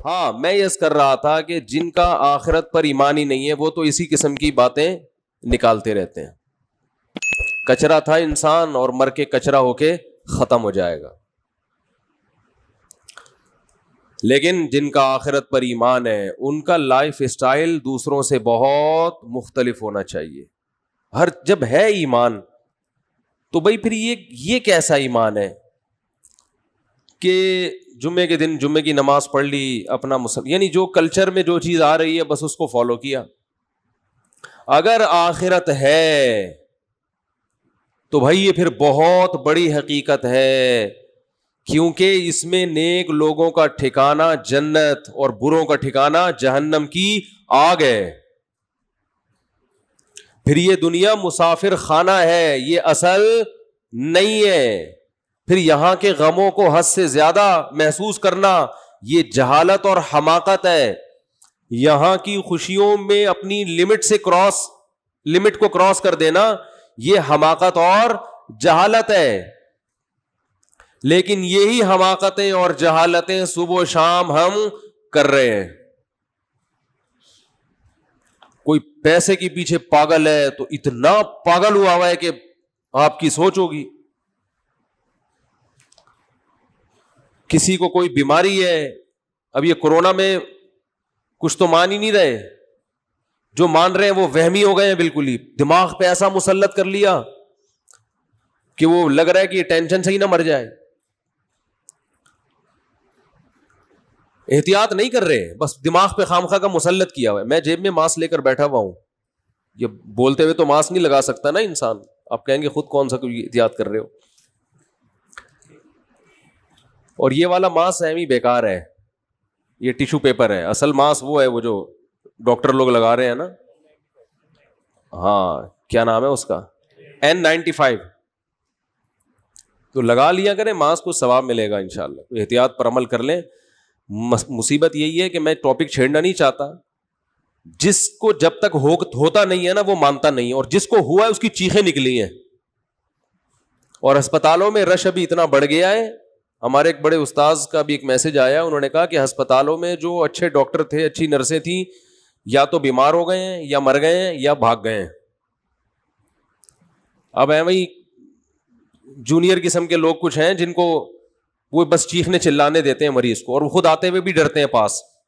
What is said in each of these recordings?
हाँ मैं यस कर रहा था कि जिनका आखिरत पर ईमान ही नहीं है वो तो इसी किस्म की बातें निकालते रहते हैं कचरा था इंसान और मर के कचरा होके खत्म हो जाएगा लेकिन जिनका आखिरत पर ईमान है, उनका लाइफ स्टाइल दूसरों से बहुत मुख्तलिफ़ होना चाहिए। हर जब है ईमान तो भाई फिर ये ये कैसा ईमान है कि जुम्मे के दिन जुम्मे की नमाज़ पढ़ ली, अपना मुसल, यानी जो कल्चर में जो चीज़ आ रही है, बस उसको फॉलो किया। अगर आखिरत है तो भाई ये फिर बहुत बड़ी हकीकत है क्योंकि इसमें नेक लोगों का ठिकाना जन्नत और बुरों का ठिकाना जहन्नम की आग है। फिर ये दुनिया मुसाफिर खाना है, ये असल नहीं है। फिर यहाँ के गमों को हद से ज़्यादा महसूस करना, ये जहालत और हमाकत है। यहाँ की खुशियों में अपनी लिमिट से क्रॉस, लिमिट को क्रॉस कर देना, ये हमाकत और जहालत है। लेकिन यही हमाकतें और जहालतें सुबह शाम हम कर रहे हैं। कोई पैसे के पीछे पागल है तो इतना पागल हुआ हुआ है कि आपकी सोच होगी। किसी को कोई बीमारी है, अब ये कोरोना में कुछ तो मान ही नहीं रहे। जो मान रहे हैं वो वहमी हो गए हैं बिल्कुल ही। दिमाग पे ऐसा मुसलत कर लिया कि वो लग रहा है कि टेंशन से ही ना मर जाए। एहतियात नहीं कर रहे हैं। बस दिमाग पे खामखा का मुसलत किया हुआ है। मैं जेब में मास्क लेकर बैठा हुआ हूँ। ये बोलते हुए तो मास्क नहीं लगा सकता ना इंसान। आप कहेंगे, खुद कौन सा कोई एहतियात कर रहे हो? और ये वाला मास्क एम बेकार है। ये टिश्यू पेपर है। असल मास्क वो है, वो जो डॉक्टर लोग लगा रहे हैं ना। हाँ क्या नाम है उसका? एन नाइन्टी फाइव तो लगा लिया करें मास्क को सवाब मिलेगा तो एहतियात पर अमल कर लें। मुसीबत यही है कि मैं टॉपिक छेड़ना नहीं चाहता। जिसको जब तक हो, होता नहीं है ना वो मानता नहीं है। और जिसको हुआ है उसकी चीखें निकली हैं। और अस्पतालों में रश अभी इतना बढ़ गया है। हमारे एक बड़े उस्ताज का भी एक मैसेज आया। उन्होंने कहा कि अस्पतालों में जो अच्छे डॉक्टर थे अच्छी नर्सें थी या तो बीमार हो गए हैं या मर गए हैं या भाग गए हैं। अब है वही जूनियर किस्म के लोग कुछ हैं जिनको वो बस चीखने चिल्लाने देते हैं मरीज़ को और वो खुद आते हुए भी डरते हैं पास।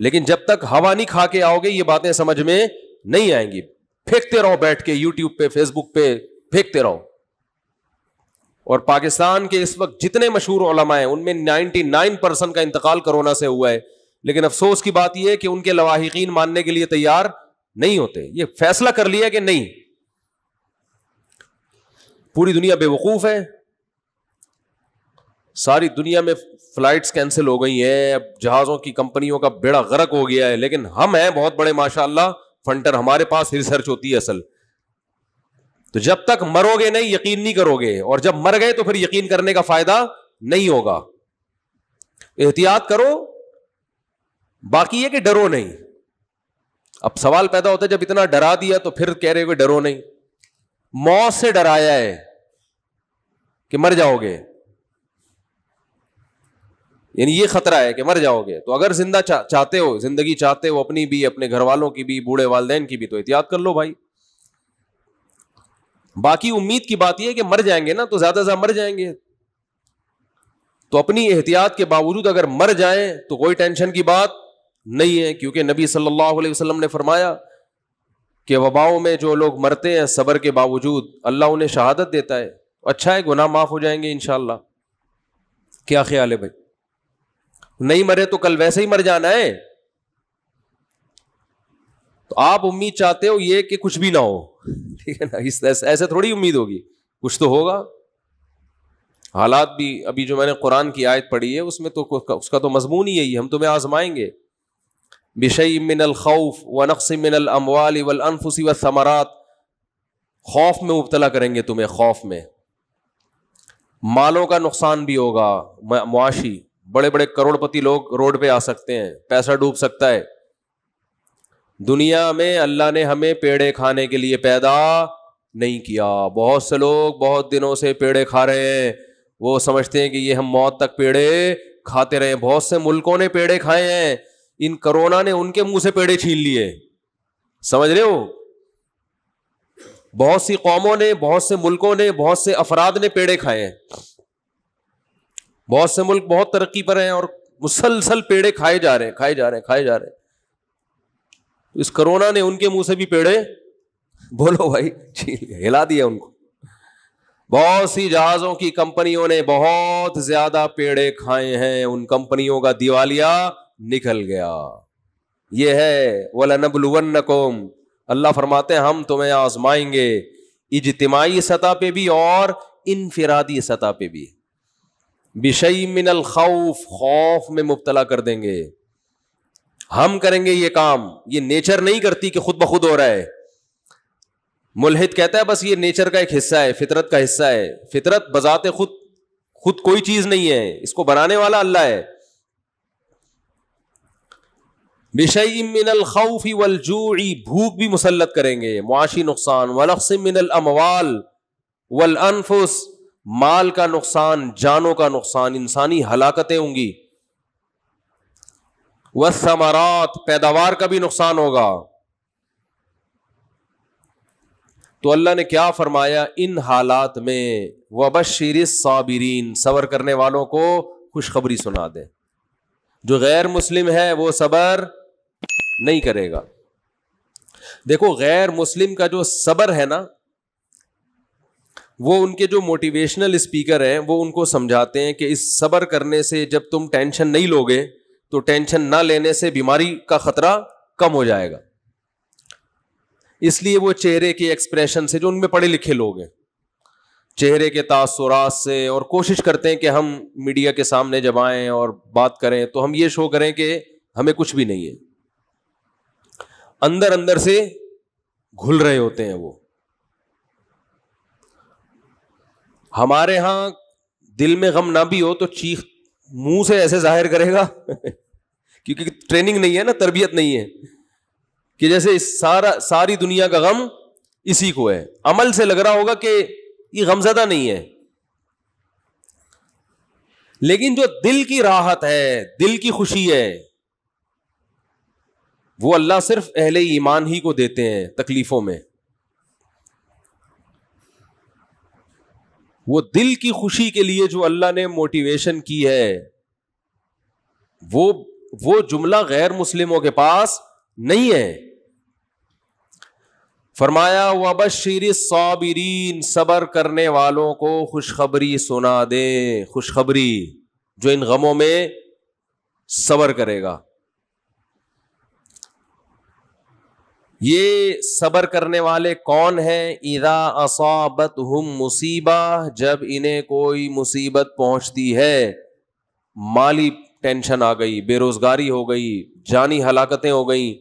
लेकिन जब तक हवा नहीं खा के आओगे, ये बातें समझ में नहीं आएँगी। फेंकते रहो बैठ के यूट्यूब पे फेसबुक पे, फेंकते रहो। और पाकिस्तान के इस वक्त जितने मशहूर ओलमा हैं, उनमें 99 परसेंट का इंतकाल कोरोना से हुआ है। लेकिन अफसोस की बात यह है कि उनके लवाहिकीन मानने के लिए तैयार नहीं होते। ये फैसला कर लिया कि नहीं? पूरी दुनिया बेवकूफ़ है। सारी दुनिया में फ्लाइट्स कैंसिल हो गई हैं, अब जहाज़ों की कंपनियों का बेड़ा गर्क हो गया है, लेकिन हम हैं बहुत बड़े, माशाल्लाह, फंटर हमारे पास रिसर्च होती है असल। तो जब तक मरोगे नहीं, यकीन नहीं करोगे, और जब मर गए तो फिर यकीन करने का फ़ायदा नहीं होगा। एहतियात करो, बाकी है कि डरो नहीं। अब सवाल पैदा होता है, जब इतना डरा दिया तो फिर कह रहे हो डरो नहीं। मौत से डराया है कि मर जाओगे। यानी ये खतरा है कि मर जाओगे। तो अगर ज़िंदा चा, चाहते हो ज़िंदगी चाहते हो अपनी भी अपने घर वालों की भी बूढ़े वालदेन की भी तो एहतियात कर लो भाई। बाकी उम्मीद की बात यह कि मर जाएँगे ना तो ज़्यादा ज़्यादा मर जाएँगे। तो अपनी एहतियात के बावजूद अगर मर जाए तो कोई टेंशन की बात नहीं है क्योंकि नबी सल्लल्लाहु अलैहि वसल्लम ने फरमाया कि वबाओं में जो लोग मरते हैं सबर के बावजूद अल्लाह उन्हें शहादत देता है। अच्छा है गुनाह माफ़ हो जाएँगे इनशाला क्या ख्याल है भाई? नहीं मरे तो कल वैसे ही मर जाना है। तो आप उम्मीद चाहते हो ये कि कुछ भी ना हो। ठीक है ना? इस ऐसे थोड़ी उम्मीद होगी। कुछ तो होगा। हालात भी अभी जो मैंने कुरान की आयत पढ़ी है, उसमें तो उसका तो मजमून ही यही हम तुम्हें आजमाएँगे। बिशई मिनल खौफ व नक्स मिनल अमवाल वल अनफुसी व समरात खौफ में मुबतला करेंगे तुम्हें, खौफ में। मालों का नुकसान भी होगा मुआशी। बड़े बड़े करोड़पति लोग रोड पे आ सकते हैं, पैसा डूब सकता है। दुनिया में अल्लाह ने हमें पेड़े खाने के लिए पैदा नहीं किया। बहुत से लोग बहुत दिनों से पेड़े खा रहे हैं। वो समझते हैं कि ये हम मौत तक पेड़े खाते रहे बहुत से मुल्कों ने पेड़े खाए हैं। इन कोरोना ने उनके मुँह से पेड़े छीन लिए। समझ रहे हो? बहुत सी कौमों ने, बहुत से मुल्कों ने, बहुत से अफराद ने पेड़े खाए हैं। बहुत से मुल्क बहुत तरक्की पर हैं और मुसलसल पेड़े खाए जा रहे हैं, खाए जा रहे हैं, खाए जा रहे हैं। तो इस कोरोना ने उनके मुँह से भी पेड़े बोलो भाई हिला दिया उनको। बहुत सी जहाजों की कंपनियों ने बहुत ज़्यादा पेड़े खाए हैं, उन कंपनियों का दिवालिया निकल गया। ये है, वलनबलुवन्नकुम। अल्लाह फरमाते हैं, हम तुम्हें आजमाएँगे इजतमाही सतह पे भी और इनफिरादी सतह पे भी। बिशई मिनल खौफ खौफ में मुबतला कर देंगे। हम करेंगे ये काम। ये नेचर नहीं करती कि खुद ब खुद हो रहा है। मुलहिद कहता है, बस ये नेचर का एक हिस्सा है, फितरत का हिस्सा है। फितरत बजाते खुद खुद कोई चीज़ नहीं है। इसको बनाने वाला अल्लाह है। बिशई मिनल खौफी वलजूई भूख भी मुसलत करेंगे। मुआशी नुकसान वलक्स मिनल अमवाल वल अनफुस। माल का नुकसान, जानों का नुकसान, इंसानी हलाकतें होंगी। वह समारात, पैदावार का भी नुकसान होगा। तो अल्लाह ने क्या फरमाया? इन हालात में वबशीर साबिरीन, सबर करने वालों को खुशखबरी सुना दे। जो गैर मुस्लिम है, वो सबर नहीं करेगा। देखो, गैर मुस्लिम का जो सबर है ना वो उनके जो मोटिवेशनल स्पीकर हैं, वो उनको समझाते हैं कि इस सबर करने से जब तुम टेंशन नहीं लोगे तो टेंशन ना लेने से बीमारी का खतरा कम हो जाएगा। इसलिए वो चेहरे के एक्सप्रेशन से जो उनमें पढ़े लिखे लोग हैं, चेहरे के तासुरात से और कोशिश करते हैं कि हम मीडिया के सामने जब आए और बात करें तो हम ये शो करें कि हमें कुछ भी नहीं है। अंदर अंदर से घुल रहे होते हैं वो। हमारे यहाँ दिल में गम ना भी हो तो चीख मुँह से ऐसे ज़ाहिर करेगा। क्योंकि ट्रेनिंग नहीं है ना, तरबियत नहीं है। कि जैसे सारा, सारी दुनिया का गम इसी को है। अमल से लग रहा होगा कि ये गमजदा नहीं है। लेकिन जो दिल की राहत है, दिल की खुशी है, वो अल्लाह सिर्फ़ अहले ईमान ही को देते हैं तकलीफों में। वो दिल की खुशी के लिए जो अल्लाह ने मोटिवेशन की है, वो वो जुमला गैर मुस्लिमों के पास नहीं है। फरमाया वबशीर साबिरीन, सबर करने वालों को खुशखबरी सुना दे, खुशखबरी जो इन गमों में सबर करेगा। ये सबर करने वाले कौन हैं? इदा असाबत हम मुसीबा, जब इन्हें कोई मुसीबत पहुँचती है। माली टेंशन आ गई, बेरोजगारी हो गई, जानी हलाकतें हो गई।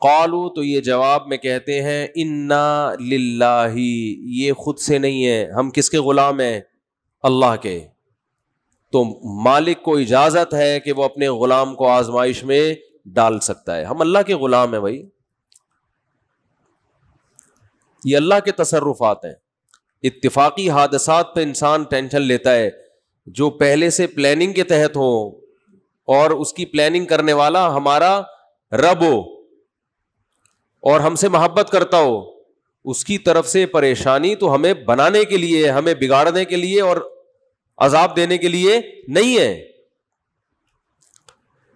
कौलू तो ये जवाब में कहते हैं, इन्ना लिल्लाही, ये खुद से नहीं है, हम किसके गुलाम हैं? अल्लाह के। तो मालिक को इजाज़त है कि वो अपने गुलाम को आजमाइश में डाल सकता है। हम अल्लाह के गुलाम हैं भाई। ये अल्लाह के तसरुफात हैं। इत्तेफाकी हादसात पे इंसान टेंशन लेता है। जो पहले से प्लानिंग के तहत हो और उसकी प्लानिंग करने वाला हमारा रब हो और हमसे मोहब्बत करता हो, उसकी तरफ़ से परेशानी तो हमें बनाने के लिए, हमें बिगाड़ने के लिए और अजाब देने के लिए नहीं है।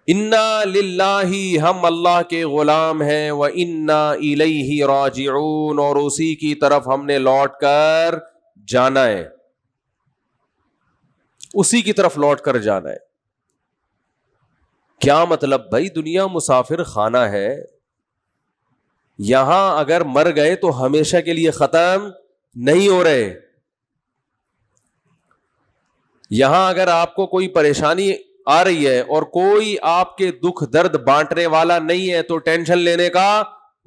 इन्ना लिल्लाही, हम अल्लाह के गुलाम हैं, व इन्ना इलैहि राजिऊन और उसी की तरफ़ हमने लौट कर जाना है। उसी की तरफ़ लौट कर जाना है। क्या मतलब? भाई, दुनिया मुसाफिर खाना है। यहाँ अगर मर गए तो हमेशा के लिए खत्म नहीं हो रहे। यहाँ अगर आपको कोई परेशानी आ रही है और कोई आपके दुख दर्द बांटने वाला नहीं है तो टेंशन लेने का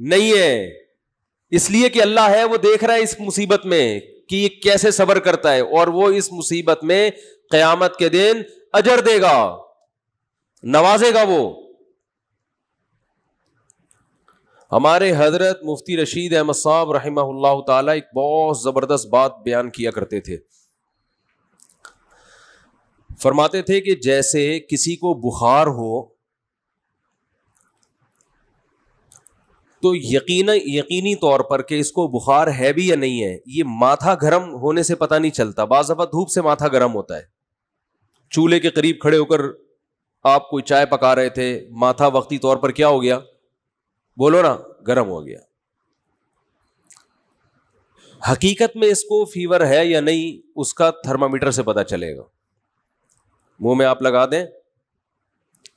नहीं है। इसलिए कि अल्लाह है, वो देख रहा है इस मुसीबत में कि ये कैसे सबर करता है और वो इस मुसीबत में कयामत के दिन अजर देगा, नवाजेगा वो। हमारे हज़रत मुफ्ती रशीद अहमद साहब रही एक बहुत ज़बरदस्त बात बयान किया करते थे। फरमाते थे कि जैसे किसी को बुखार हो तो यकीन, यकीनी तौर पर कि इसको बुखार है भी या नहीं है, ये माथा गर्म होने से पता नहीं चलता। बाज दफ़ा धूप से माथा गर्म होता है। चूल्हे के करीब खड़े होकर आप कोई चाय पका रहे थे, माथा वक्ती तौर पर क्या हो गया? बोलो ना, गर्म हो गया। हकीकत में इसको फीवर है या नहीं, उसका थर्मामीटर से पता चलेगा। मुँह में आप लगा दें।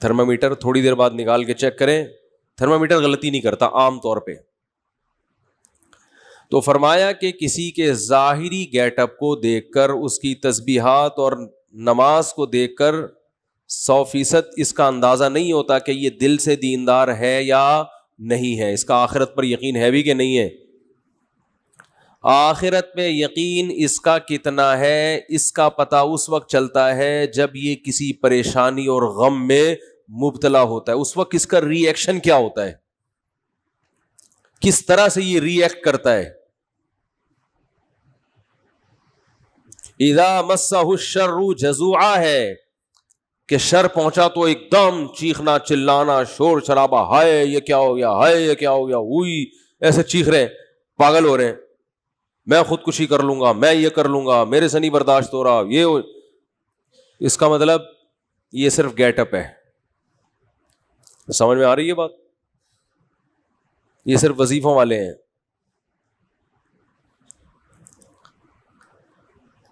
थर्मामीटर थोड़ी देर बाद निकाल के चेक करें। थर्मामीटर गलती नहीं करता, आम तौर पे। तो फरमाया कि किसी के ज़ाहिरी गेटअप को देखकर, उसकी तस्बीहात और नमाज़ को देखकर सौ फ़ीसद इसका अंदाज़ा नहीं होता कि ये दिल से दीनदार है या नहीं है। इसका आखिरत पर यकीन है भी कि नहीं है। आखिरत में यकीन इसका कितना है? इसका पता उस वक्त चलता है जब ये किसी परेशानी और गम में मुबतला होता है। उस वक्त इसका रिएक्शन क्या होता है? किस तरह से ये रिएक्ट करता है? इदा मस्साहुशर्रु जजुआ है कि शर पहुँचा तो एकदम चीखना, चिल्लाना शोर शराबा हाय, ये क्या हो गया, हाय, ये क्या हो गया, हुई, ऐसे चीख रहे पागल हो रहे हैं। मैं खुदकुशी कर लूँगा, मैं ये कर लूँगा, मेरे से नहीं बर्दाश्त हो रहा, ये इसका मतलब ये सिर्फ़ गेटअप है। समझ में आ रही है बात? ये सिर्फ़ वजीफों वाले हैं।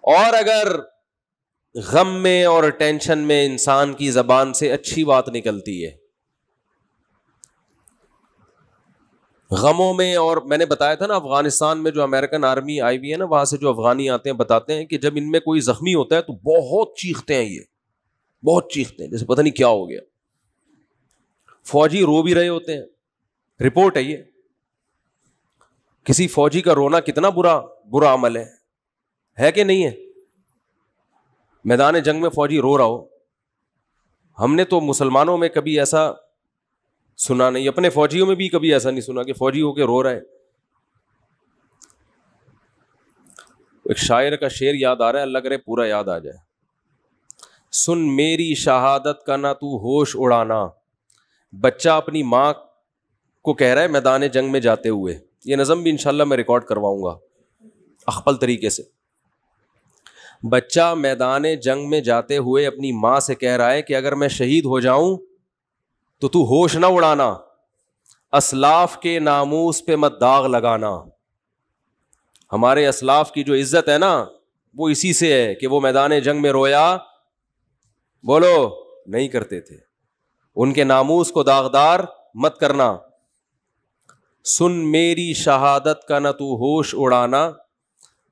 और अगर गम में और टेंशन में इंसान की जबान से अच्छी बात निकलती है गमों में और मैंने बताया था ना, अफ़गानिस्तान में जो अमेरिकन आर्मी आई हुई है ना, वहाँ से जो अफगानी आते हैं, बताते हैं कि जब इनमें कोई जख्मी होता है तो बहुत चीखते हैं ये। बहुत चीखते हैं, जैसे पता नहीं क्या हो गया। फौजी रो भी रहे होते हैं। रिपोर्ट है ये। किसी फौजी का रोना कितना बुरा बुरा अमल है। है कि नहीं है? मैदान जंग में फौजी रो रहा हो। हमने तो मुसलमानों में कभी ऐसा सुना नहीं। अपने फौजियों में भी कभी ऐसा नहीं सुना कि फौजी होके रो रहा है। एक शायर का शेर याद आ रहा है अल्लाह करे पूरा याद आ जाए। सुन मेरी शहादत का ना तू होश उड़ाना। बच्चा अपनी माँ को कह रहा है, मैदान जंग में जाते हुए। ये नज़म भी इंशाल्लाह मैं रिकॉर्ड करवाऊँगा अखपल तरीके से। बच्चा मैदान जंग में जाते हुए अपनी माँ से कह रहा है कि अगर मैं शहीद हो जाऊँ तो तू होश ना उड़ाना। असलाफ के नामूस पे मत दाग लगाना। हमारे असलाफ की जो इज़्ज़त है ना, वो इसी से है कि वो मैदान जंग में रोया, बोलो, नहीं करते थे। उनके नामूस को दागदार मत करना। सुन मेरी शहादत का न तू होश उड़ाना।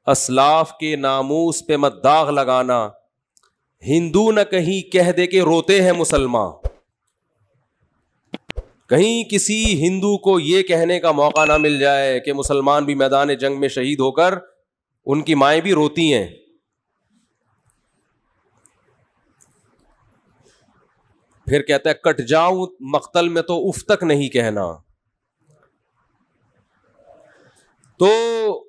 असलाफ के नामूस पे मत दाग लगाना। हिंदू न कहीं कह दे के रोते हैं मुसलमान। कहीं किसी हिंदू को यह कहने का मौका ना मिल जाए कि मुसलमान भी मैदान जंग में शहीद होकर उनकी माएँ भी रोती हैं। फिर कहता है, कट जाऊँ मख्तल में तो उफ तक नहीं कहना। तो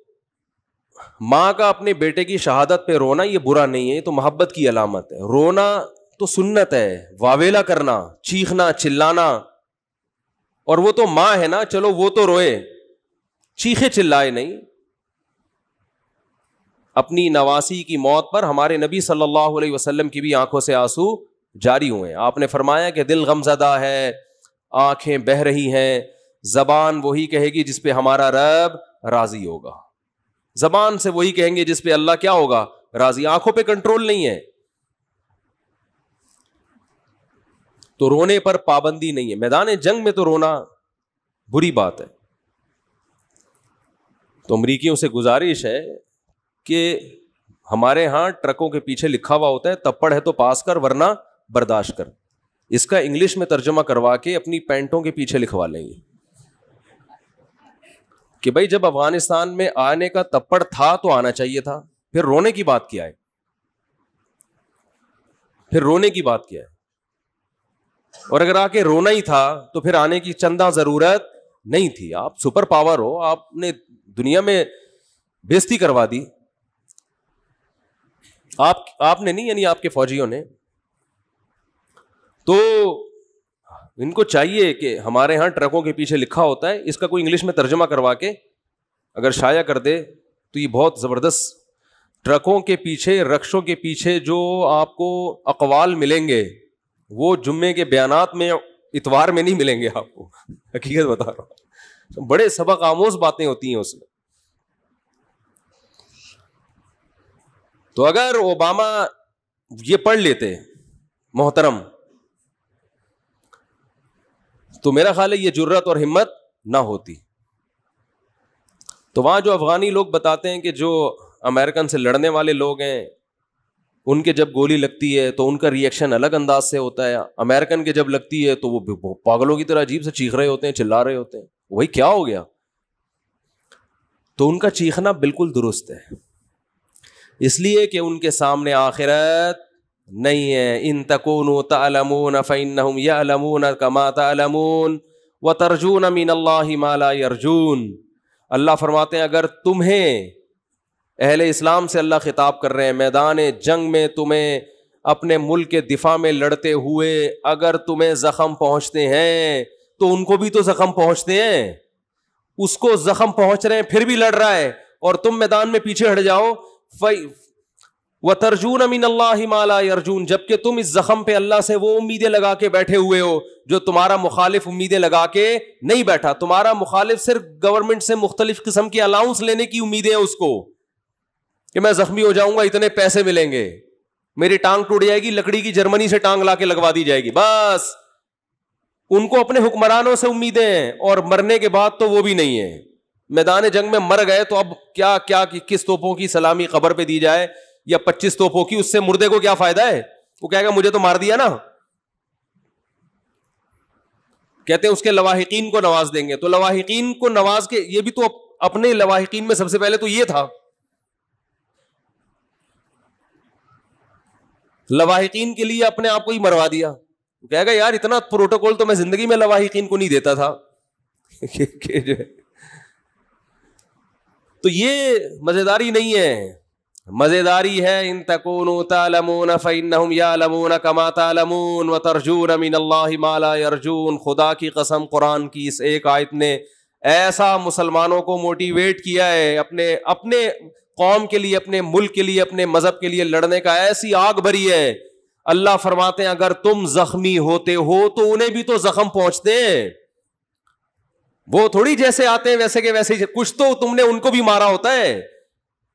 माँ का अपने बेटे की शहादत पे रोना ये बुरा नहीं है तो मोहब्बत की अलामत है। रोना तो सुन्नत है, वावेला करना, चीखना, चिल्लाना और वो तो माँ है ना, चलो वो तो रोए। चीखे चिल्लाए नहीं। अपनी नवासी की मौत पर हमारे नबी सल्लल्लाहु अलैहि वसल्लम की भी आँखों से आँसू जारी हुए आपने फरमाया कि दिल गमजदा है, आँखें बह रही हैं, जबान वही कहेगी जिस पे हमारा रब राज़ी होगा। जबान से वही कहेंगे जिस पे अल्लाह क्या होगा? राज़ी। आँखों पे कंट्रोल नहीं है। तो रोने पर पाबंदी नहीं है। मैदान जंग में तो रोना बुरी बात है। तो अमरीकियों से गुजारिश है कि हमारे यहाँ ट्रकों के पीछे लिखा हुआ होता है, तप्पड़ है तो पास कर, वरना बर्दाश्त कर। इसका इंग्लिश में तर्जमा करवा के अपनी पैंटों के पीछे लिखवा लेंगे कि भाई जब अफ़गानिस्तान में आने का तप्पड़ था तो आना चाहिए था, फिर रोने की बात क्या है। फिर रोने की बात क्या है। और अगर आके रोना ही था तो फिर आने की चंदा ज़रूरत नहीं थी। आप सुपर पावर हो, आपने दुनिया में बेइज्जती करवा दी। आप, आपने नहीं, यानी आपके फौजियों ने। तो इनको चाहिए कि हमारे यहाँ ट्रकों के पीछे लिखा होता है, इसका कोई इंग्लिश में तर्जमा करवा के, अगर शाया कर दे तो ये बहुत ज़बरदस्त। ट्रकों के पीछे रक्षों के पीछे जो आपको अकवाल मिलेंगे वो जुम्मे के बयानात में इतवार में नहीं मिलेंगे आपको। हकीकत बता रहा हूँ। बड़े सबक आमोज बातें होती हैं उसमें। तो अगर ओबामा ये पढ़ लेते, मोहतरम तो मेरा ख्याल है ये जुर्रत और हिम्मत ना होती। तो वहाँ जो अफगानी लोग बताते हैं कि जो अमेरिकन से लड़ने वाले लोग हैं उनके जब गोली लगती है तो उनका रिएक्शन अलग अंदाज से होता है। अमेरिकन के जब लगती है तो वो पागलों की तरह अजीब से चीख रहे होते हैं, चिल्ला रहे होते हैं। वही क्या हो गया? तो उनका चीखना बिल्कुल दुरुस्त है। इसलिए कि उनके सामने आखिरत नहीं है। इन तकून तलमून फ़ैन यलमून कमा तलमून व तरजून मीन माला अल्लाह फरमाते हैं, अगर तुम्हें अहले इस्लाम से अल्लाह खिताब कर रहे हैं, मैदान, जंग में तुम्हें अपने मुल्क के दिफा में लड़ते हुए अगर तुम्हें ज़ख़म पहुँचते हैं तो उनको भी तो ज़ख़म पहुँचते हैं। उसको ज़ख़म पहुँच रहे हैं, फिर भी लड़ रहा है, और तुम मैदान में पीछे हट जाओ। व तरजून अमीन माला अर्जुन जबकि तुम इस जख्म पे अल्लाह से वो उम्मीदें लगा के बैठे हुए हो, जो तुम्हारा मुखालिफ उम्मीदें लगा के नहीं बैठा। तुम्हारा मुखालिफ सिर्फ़ गवर्नमेंट से मुख्तलिफ़ किस्म की अलाउंस लेने की उम्मीदें है उसको। कि मैं जख्मी हो जाऊँगा इतने पैसे मिलेंगे। मेरी टांग टूट जाएगी लकड़ी की जर्मनी से टांग ला के लगवा दी जाएगी। बस। उनको अपने हुक्मरानों से उम्मीदें हैं और मरने के बाद तो वो भी नहीं है। मैदान जंग में मर गए तो अब क्या क्या कि, किस तोपों की सलामी खबर पे दी जाए या पच्चीस तोपों की उससे मुर्दे को क्या फ़ायदा है? वो कहेगा मुझे तो मार दिया ना। कहते हैं उसके लवाहिकीन को नवाज़ देंगे। तो लवाहिकीन को नवाज़ के ये भी तो अपने लवाहिकीन में सबसे पहले तो ये था। लवाहिकीन के लिए अपने आप को ही मरवा दिया। कहेगा, यार, इतना प्रोटोकॉल तो मैं ज़िंदगी में लवाहिकीन को नहीं देता था। तो ये मजेदारी नहीं है। मजेदारी है, इन तकून तलमून फ़ैन यालमून कमा तलमून व तरजून मिन माला अर्जुन खुदा की कसम, कुरान की इस एक आयत ने ऐसा मुसलमानों को मोटिवेट किया है, अपने अपने कौम के लिए, अपने मुल्क के लिए, अपने मज़हब के लिए लड़ने का ऐसी आग भरी है। अल्लाह फरमाते हैं, अगर तुम जख्मी होते हो तो उन्हें भी तो जख्म पहुँचते हैं। वो थोड़ी जैसे आते हैं, वैसे के वैसे कुछ तो तुमने उनको भी मारा होता है।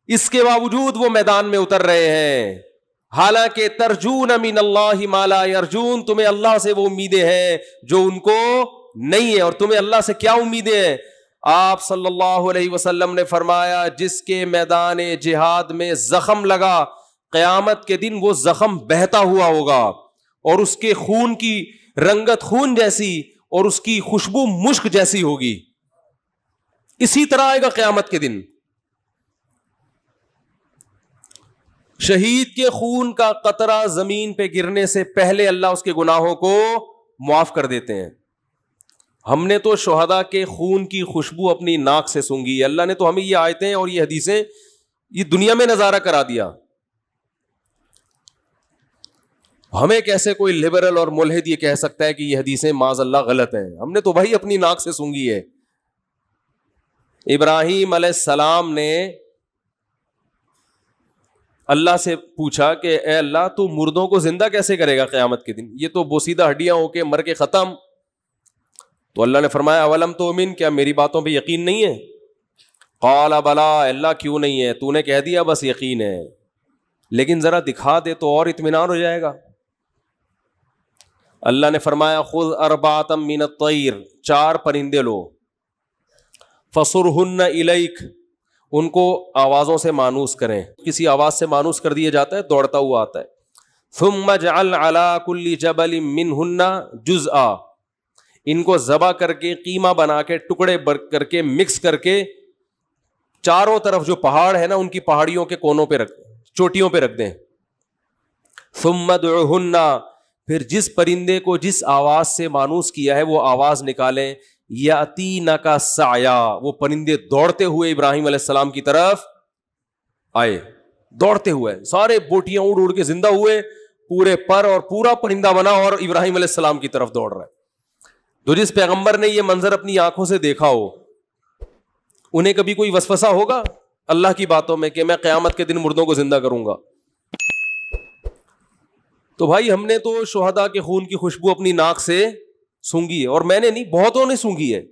इसके बावजूद वो मैदान में उतर रहे हैं। हालाँकि, तरजून अमीन अल्लाह माला अर्जुन तुम्हें अल्लाह से वो उम्मीदें हैं जो उनको नहीं है। और तुम्हें अल्लाह से क्या उम्मीदें हैं? आप सल्लल्लाहु अलैहि वसल्लम ने फरमाया, जिसके मैदान जिहाद में जख्म लगा, कयामत के दिन वो जख्म बहता हुआ होगा और उसके खून की रंगत खून जैसी और उसकी खुशबू मुश्क जैसी होगी। इसी तरह आएगा क्यामत के दिन। शहीद के खून का कतरा ज़मीन पे गिरने से पहले अल्लाह उसके गुनाहों को माफ़ कर देते हैं। हमने तो शहदा के खून की खुशबू अपनी नाक से सूँगी अल्लाह ने तो हमें ये आयतें और ये हदीसें ये दुनिया में नज़ारा करा दिया। हमें कैसे कोई लिबरल और मुलहद ये कह सकता है कि ये हदीसें माजल्ला गलत हैं? हमने तो वही अपनी नाक से सूँगी है। इब्राहिम सलाम ने अल्लाह से पूछा कि, ए अल्लाह, तू मुर्दों को ज़िंदा कैसे करेगा क़यामत के दिन? ये तो बोसीदा हड्डियाँ होके मर के ख़त्म। तो अल्लाह ने फरमाया, अवलम तो अमीन क्या मेरी बातों पे यकीन नहीं है? काला, बला, अल्लाह क्यों नहीं है? तूने कह दिया बस यकीन है। लेकिन ज़रा दिखा दे तो और इतमान हो जाएगा। अल्लाह ने फरमाया, खुद अरबातम मिन तैर चार परिंदे लो। फसुरहन इलैक, उनको आवाज़ों से मानूस करें। किसी आवाज़ से मानूस कर दिया जाता है, दौड़ता हुआ आता है। थुम जल अला मिन हन्ना जुज आ इनको ज़बा करके, कीमा बना के टुकड़े बर करके, मिक्स करके, चारों तरफ़ जो पहाड़ है ना, उनकी पहाड़ियों के कोनों पे रख, चोटियों पे रख दें। सुमदुन्ना फिर जिस परिंदे को जिस आवाज़ से मानूस किया है, वो आवाज़ निकालें यातीना का साया। वो परिंदे दौड़ते हुए इब्राहिम सलाम की तरफ़ आए। दौड़ते हुए, सारे बोटियाँ उड़ उड़ के ज़िंदा हुए, पूरे पर और पूरा परिंदा बना और इब्राहिम सलाम की तरफ़ दौड़ रहा है। तो जिस पैगंबर ने ये मंजर अपनी आँखों से देखा हो, उन्हें कभी कोई वसवसा होगा? अल्लाह की बातों में कि मैं क्यामत के दिन मुर्दों को ज़िंदा करूँगा। तो भाई, हमने तो शोहदा के खून की खुशबू अपनी नाक से सूंघी है, और मैंने नहीं, बहुतों ने सूंघी है।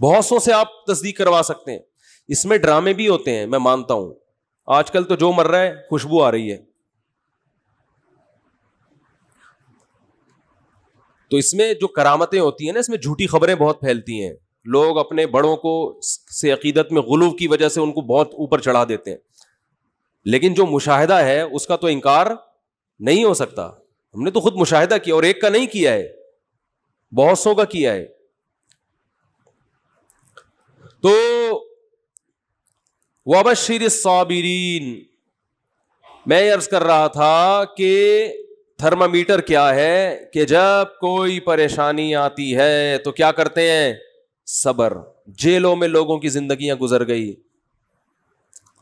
बहुत सौ से आप तस्दीक करवा सकते हैं। इसमें ड्रामे भी होते हैं, मैं मानता हूँ। आजकल तो जो मर रहा है, खुशबू आ रही है। तो इसमें जो करामतें होती हैं ना, इसमें झूठी खबरें बहुत फैलती हैं। लोग अपने बड़ों को से अकीदत में गुलूब की वजह से उनको बहुत ऊपर चढ़ा देते हैं। लेकिन जो मुशाहिदा है, उसका तो इनकार नहीं हो सकता। हमने तो खुद मुशाहिदा किया, और एक का नहीं किया है बहुत सौ का किया है। तो वबशिर साबिरीन, मैं अर्ज़ कर रहा था कि थर्मामीटर क्या है कि जब कोई परेशानी आती है तो क्या करते हैं? सबर। जेलों में लोगों की जिंदगियाँ गुजर गई।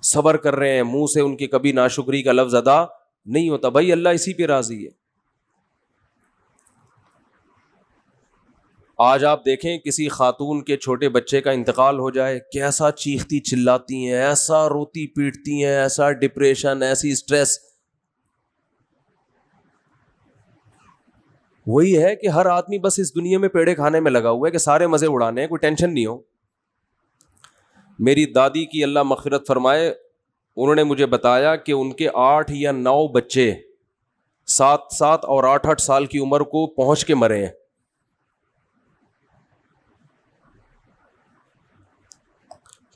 सबर कर रहे हैं। मुँह से उनकी कभी नाशुक्री का लफ्ज अदा नहीं होता। भाई, अल्लाह इसी पे राज़ी है। आज आप देखें, किसी खातून के छोटे बच्चे का इंतकाल हो जाए। कैसा चीखती चिल्लाती हैं, ऐसा रोती पीटती हैं, ऐसा डिप्रेशन, ऐसी स्ट्रेस। वही है कि हर आदमी बस इस दुनिया में पेड़े खाने में लगा हुआ है कि सारे मज़े उड़ाने हैं, कोई टेंशन नहीं हो। मेरी दादी की अल्लाह मफरत फरमाए, उन्होंने मुझे बताया कि उनके आठ या नौ बच्चे सात सात और आठ आठ साल की उम्र को पहुँच के मरे हैं।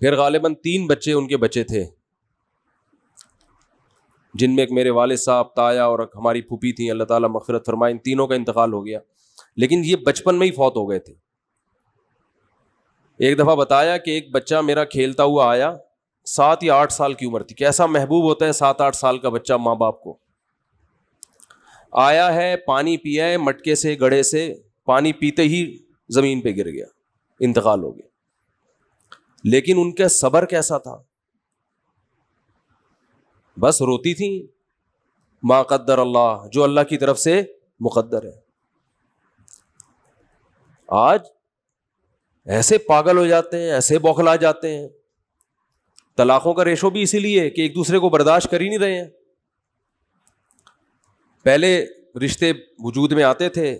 फिर गालिबा तीन बच्चे उनके बच्चे थे। जिनमें एक मेरे वाले साहब, ताया और हमारी फूफी थी, अल्लाह ताला मफरत फरमाए, इन तीनों का इंतकाल हो गया। लेकिन ये बचपन में ही फौत हो गए थे। एक दफ़ा बताया कि एक बच्चा मेरा खेलता हुआ आया, सात या आठ साल की उम्र थी। कैसा महबूब होता है सात आठ साल का बच्चा माँ बाप को। आया है, पानी पिया है, मटके से, गड़े से, पानी पीते ही ज़मीन पे गिर गया। इंतकाल हो गया। लेकिन उनका सबर कैसा था? बस रोती थी। मा अल्लाह, जो अल्लाह की तरफ़ से मुकद्दर है। आज ऐसे पागल हो जाते हैं, ऐसे बौखला जाते हैं। तलाकों का रेशो भी इसीलिए कि एक दूसरे को बर्दाश्त कर ही नहीं रहे हैं। पहले रिश्ते वजूद में आते थे,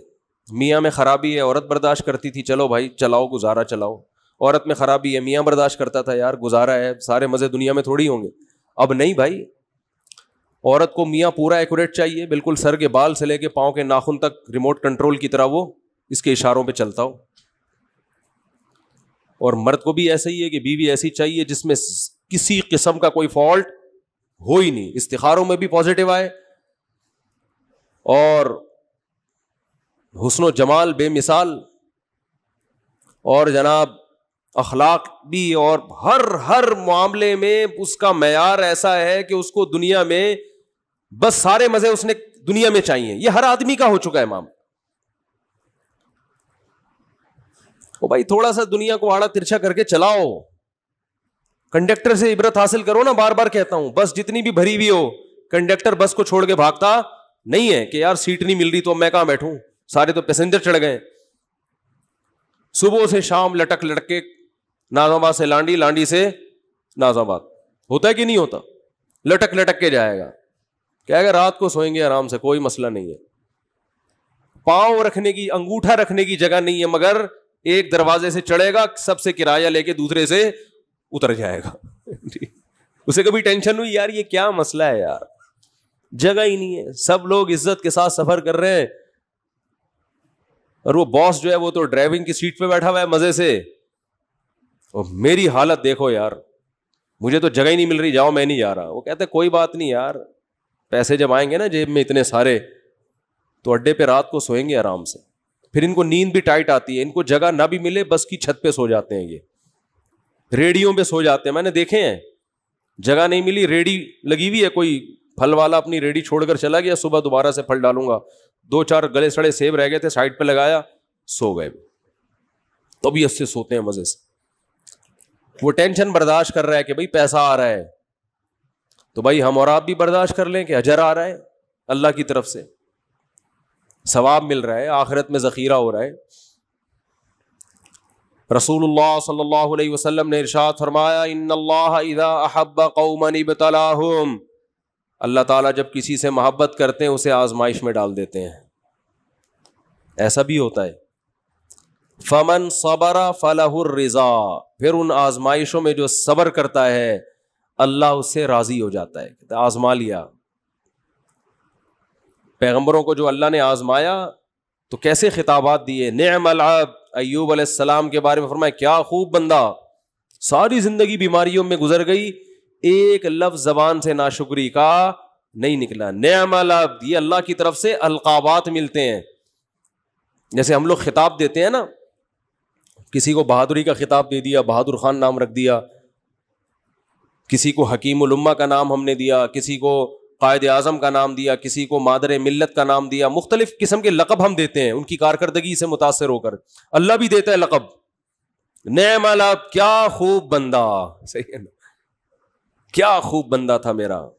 मियाँ में ख़राबी है, औरत बर्दाश्त करती थी, चलो भाई, चलाओ, गुजारा चलाओ। औरत में ख़राबी है, मियाँ बर्दाश्त करता था, यार, गुजारा है, सारे मज़े दुनिया में थोड़ी होंगे। अब नहीं भाई औरत को मियाँ पूरा एक्यूरेट चाहिए, बिल्कुल सर के बाल से लेके पाँव के नाखून तक रिमोट कंट्रोल की तरह वो इसके इशारों पे चलता हो। और मर्द को भी ऐसा ही है कि बीवी ऐसी चाहिए जिसमें किसी किस्म का कोई फॉल्ट हो ही नहीं। इस्तारों में भी पॉजिटिव आए। और हुसन जमाल, बेमिसाल और जनाब अखलाक भी और हर हर मामले में उसका मैार ऐसा है कि उसको दुनिया में बस सारे मज़े उसने दुनिया में चाहिए। ये हर आदमी का हो चुका है माम ओ भाई, थोड़ा सा दुनिया को आड़ा तिरछा करके चलाओ। कंडक्टर से इबरत हासिल करो ना बार बार कहता हूँ। बस जितनी भी भरी हुई हो, कंडक्टर बस को छोड़ के भागता नहीं है कि यार सीट नहीं मिल रही तो मैं कहाँ बैठूं? सारे तो पैसेंजर चढ़ गए। सुबह से शाम लटक लटक के नाजाबाद से लांडी लांडी से नाजाबाद। होता है कि नहीं होता? लटक लटक के जाएगा। क्या अगर रात को सोएँगे आराम से, कोई मसला नहीं है। पाँव रखने की, अंगूठा रखने की जगह नहीं है, मगर एक दरवाजे से चढ़ेगा, सबसे किराया लेके दूसरे से उतर जाएगा। उसे कभी टेंशन हुई, यार, ये क्या मसला है यार? जगह ही नहीं है। सब लोग इज़्ज़त के साथ सफ़र कर रहे हैं। और वो बॉस जो है, वो तो ड्राइविंग की सीट पे बैठा हुआ है मज़े से। और मेरी हालत देखो यार, मुझे तो जगह ही नहीं मिल रही, जाओ, मैं नहीं जा रहा। वो कहते, कोई बात नहीं यार पैसे जब आएँगे ना जेब में इतने सारे तो अड्डे पे रात को सोएँगे आराम से। फिर इनको नींद भी टाइट आती है, इनको जगह ना भी मिले, बस की छत पे सो जाते हैं ये। रेडियो पे सो जाते हैं, मैंने देखे हैं। जगह नहीं मिली, रेडी लगी हुई है कोई फल वाला अपनी रेडी छोड़कर चला गया, सुबह दोबारा से फल डालूँगा। दो चार गले सड़े सेब रह गए थे, साइड पे लगाया, सो गए तो सोते हैं मज़े से। वो टेंशन बर्दाश्त कर रहा है कि भाई पैसा आ रहा है। तो भाई हम और आप भी बर्दाश्त कर लें कि अजर आ रहा है अल्लाह की तरफ़ से। सवाब मिल रहा है, आखिरत में ज़ख़ीरा हो रहा है। रसूलुल्लाह सल्लल्लाहु ने इरशाद फरमाया अल्लाह ताला जब किसी से मोहब्बत करते हैं, उसे आजमाइश में डाल देते हैं। ऐसा भी होता है। फमन सबरा फलाहुर रिजा। फिर उन आजमाइशों में जो सबर करता है अल्लाह उससे राज़ी हो जाता है। आजमा लिया। पैगंबरों को जो अल्लाह ने आजमाया तो कैसे खिताबात दिए? नम अयूब सलाम के बारे में फरमाया, क्या खूब बंदा। सारी ज़िंदगी बीमारियों में गुजर गई, एक लफ्ज जबान से नाशुक्री का नहीं निकला। नम ये अल्लाह की तरफ़ से अलकाबात मिलते हैं। जैसे हम लोग खिताब देते हैं ना, किसी को बहादुरी का खिताब दे दिया, बहादुर खान नाम रख दिया किसी को हकीम उलम्मा का नाम हमने दिया, किसी को कायद आज़म का नाम दिया, किसी को मादर मिल्लत का नाम दिया, मुख्तलिफ़ किस्म के लकब हम देते हैं, उनकी कारकर्दगी से मुतासर होकर। अल्लाह भी देता है लकब। नैम क्या खूब बंदा। सही है ना? क्या खूब बंदा था मेरा।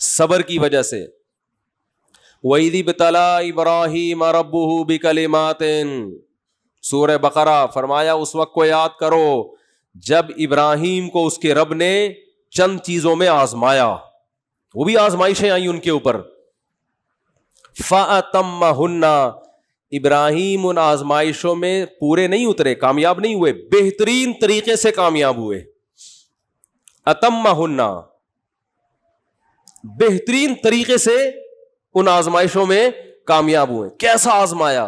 सबर की वजह से। वही बतला इब्राहिम रबू बिकलिमातिन। सूर बकरा, फरमाया, उस वक्त को याद करो जब इब्राहिम को उसके रब ने चंद चीज़ों में आजमाया, वो भी आजमाइशें आई उनके ऊपर। फ़ातम्मा इब्राहिम उन आजमाइशों में पूरे नहीं उतरे, कामयाब नहीं हुए, बेहतरीन तरीके से कामयाब हुए। अतम्मा हुन्ना बेहतरीन तरीके से उन आजमाइशों में कामयाब हुए। कैसा आजमाया?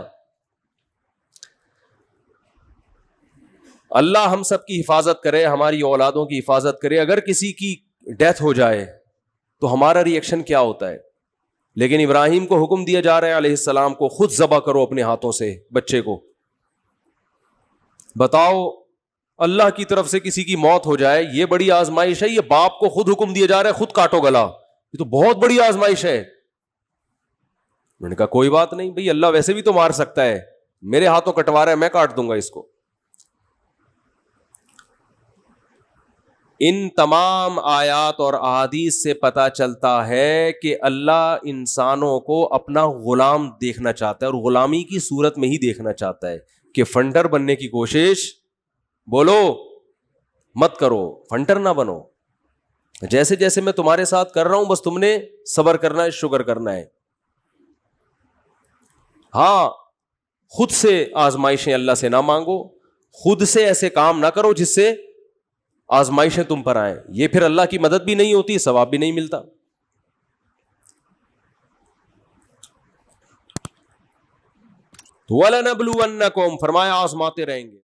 अल्लाह हम सब की हिफाजत करे, हमारी औलादों की हिफाजत करे। अगर किसी की डेथ हो जाए तो हमारा रिएक्शन क्या होता है? लेकिन इब्राहिम को हुक्म दिया जा रहा है सलाम को, खुद जबा करो अपने हाथों से, बच्चे को। बताओ, अल्लाह की तरफ़ से किसी की मौत हो जाए, ये बड़ी आजमाइश है, ये बाप को खुद हुक्म दिया जा रहा है, खुद काटो गला। ये तो बहुत बड़ी आजमाइश है। मैंने कहा, कोई बात नहीं, भाई, अल्लाह वैसे भी तो मार सकता है। मेरे हाथों कटवा रहा है, मैं काट दूँगा इसको। इन तमाम आयात और अहादीस से पता चलता है कि अल्लाह इंसानों को अपना गुलाम देखना चाहता है और गुलामी की सूरत में ही देखना चाहता है कि फंटर बनने की कोशिश, बोलो, मत करो फंटर ना बनो। जैसे जैसे मैं तुम्हारे साथ कर रहा हूँ, बस तुमने सबर करना है शुगर करना है। हाँ खुद से आजमाइशें अल्लाह से ना मांगो, खुद से ऐसे काम ना करो जिससे आजमाइशें तुम पर आए। ये फिर अल्लाह की मदद भी नहीं होती, सवाब भी नहीं मिलता। वलन कौम फरमाया, आजमाते रहेंगे।